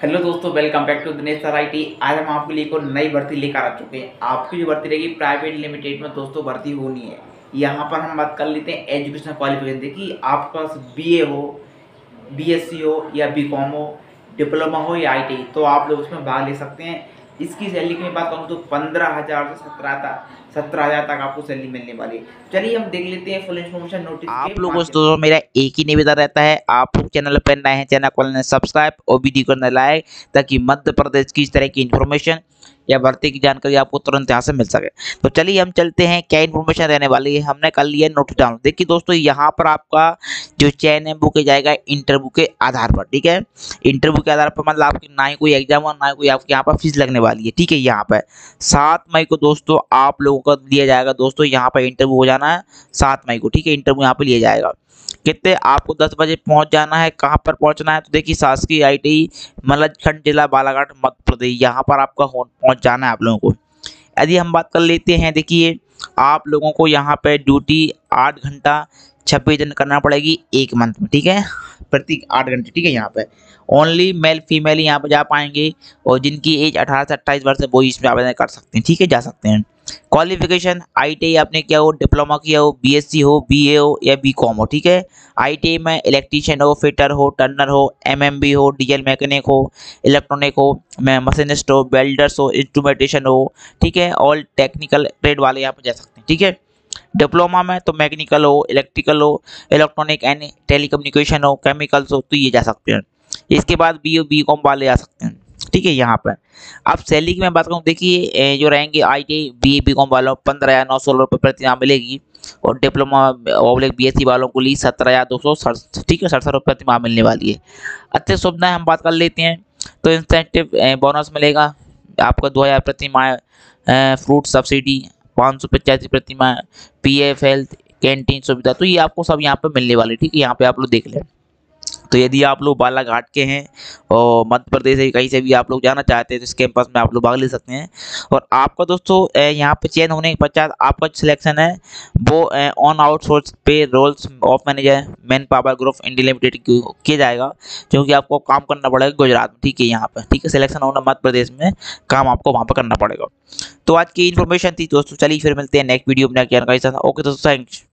Hello दोस्तों welcome back to Dinesh sir IT आज हम आपके लिए एक नई भर्ती लेकर आ चुके हैं। आपकी जो भर्ती रहेगी प्राइवेट लिमिटेड में दोस्तों भर्ती होनी है। यहाँ पर हम बात कर लेते हैं एजुकेशन क्वालिफिकेशन देखिए, आपके पास बीए हो बीएससी हो या बीकॉम हो डिप्लोमा हो या आईटी तो आप लोग उसमें भाग ले सकते हैं। इसकी सैलरी की मैं बात करूँ तो पंद्रह हज़ार से सत्रह तक सत्रह हज़ार तक आपको सैलरी मिलने वाली है। चलिए हम देख लेते हैं फुल इन्फॉर्मेशन नोटिस आप लोगों से दोस्तों मेरा एक ही निवेदन रहता है आप लोग चैनल पर नए हैं चैनल को सब्सक्राइब और वीडियो को लाए ताकि मध्य प्रदेश की इस तरह की इन्फॉर्मेशन या भर्ती की जानकारी आपको तुरंत यहाँ से मिल सके। तो चलिए हम चलते हैं, क्या इन्फॉर्मेशन रहने वाली है? हमने कर लिया नोटिस डाउन देखिए दोस्तों, यहाँ पर आपका जो चयन है वो किया जाएगा इंटरव्यू के आधार पर, ठीक है? इंटरव्यू के आधार पर मतलब आपकी ना ही कोई एग्ज़ाम और ना ही कोई आपके यहाँ पर फ़ीस लगने वाली है, ठीक है? यहाँ पर सात मई को दोस्तों आप लोगों को दिया जाएगा दोस्तों, यहाँ पर इंटरव्यू हो जाना है सात मई को, ठीक है? इंटरव्यू यहाँ पर लिया जाएगा। कितने आपको दस बजे पहुँच जाना है, कहाँ पर पहुँचना है तो देखिए शासकीय आई टी मलजखंड जिला बालाघाट, मध्य प्रदेश। यहाँ पर आपका पहुँच जाना है आप लोगों को। यदि हम बात कर लेते हैं, देखिए, आप लोगों को यहाँ पे ड्यूटी आठ घंटा छब्बीस दिन करना पड़ेगी एक मंथ में, ठीक है? प्रति आठ घंटे, ठीक है, यहाँ पे। ओनली मेल फीमेल यहाँ पे जा पाएँगे, और जिनकी एज अठारह से अट्ठाईस वर्ष है, वो इसमें आवेदन कर सकते हैं, ठीक है, जा सकते हैं। क्वालिफिकेशन आई आपने क्या हो डिप्लोमा किया हो बीएससी हो बीए हो या बीकॉम हो, ठीक है? आई में इलेक्ट्रीशियन हो फिटर हो टर्नर हो एमएमबी हो डीजल मैकेनिक हो इलेक्ट्रॉनिक हो मशीनिस्ट हो वेल्डर्स हो इंस्ट्रूमेंटेशन हो, ठीक है? ऑल टेक्निकल ट्रेड वाले यहाँ पर जा सकते हैं, ठीक है? डिप्लोमा में तो मैकेनिकल हो इलेक्ट्रिकल हो इलेक्ट्रॉनिक एंड टेलीकम्युनिकेशन हो केमिकल्स हो तो ये जा सकते हैं। इसके बाद बी बी कॉम वाले जा सकते हैं। ठीक है, यहाँ पर। अब सैलरी की मैं बात करूँ, देखिए जो रहेंगे I T B B com वालों, पंद्रह हज़ार नौ सौ रुपये प्रति माह मिलेगी और डिप्लोमा एस सी वालों को ली सत्रह हज़ार दो सौ ठीक है, सड़सठ रुपये प्रति माह मिलने वाली है। अच्छे सुविधाएँ हम बात कर लेते हैं तो इंसेंटिव बोनस मिलेगा। आपका दो हज़ार प्रति माह फ्रूट सब्सिडी पाँच सौ पचासी प्रति माह पी एफ़ हेल्थ कैंटीन सुविधा तो ये आपको सब यहाँ पर मिलने वाली ठीक है, यहाँ पर आप लोग देख लें। तो यदि आप लोग बालाघाट के हैं और मध्य प्रदेश से कहीं से भी आप लोग जाना चाहते हैं तो इस कैंपस में आप लोग भाग ले सकते हैं। और आपका दोस्तों यहाँ पे चयन होने के पश्चात आपका सिलेक्शन है, वो on outsource payrolls of manager man power group India limited किया जाएगा क्योंकि आपको काम करना पड़ेगा गुजरात में, ठीक है, यहाँ पर ठीक है सिलेक्शन होना मध्य प्रदेश में, काम आपको वहाँ पर करना पड़ेगा। तो आज की इन्फॉर्मेशन थी, दोस्तों, चलिए फिर मिलते हैं नेक्स्ट वीडियो में जानकारी ओके दोस्तों थैंक्स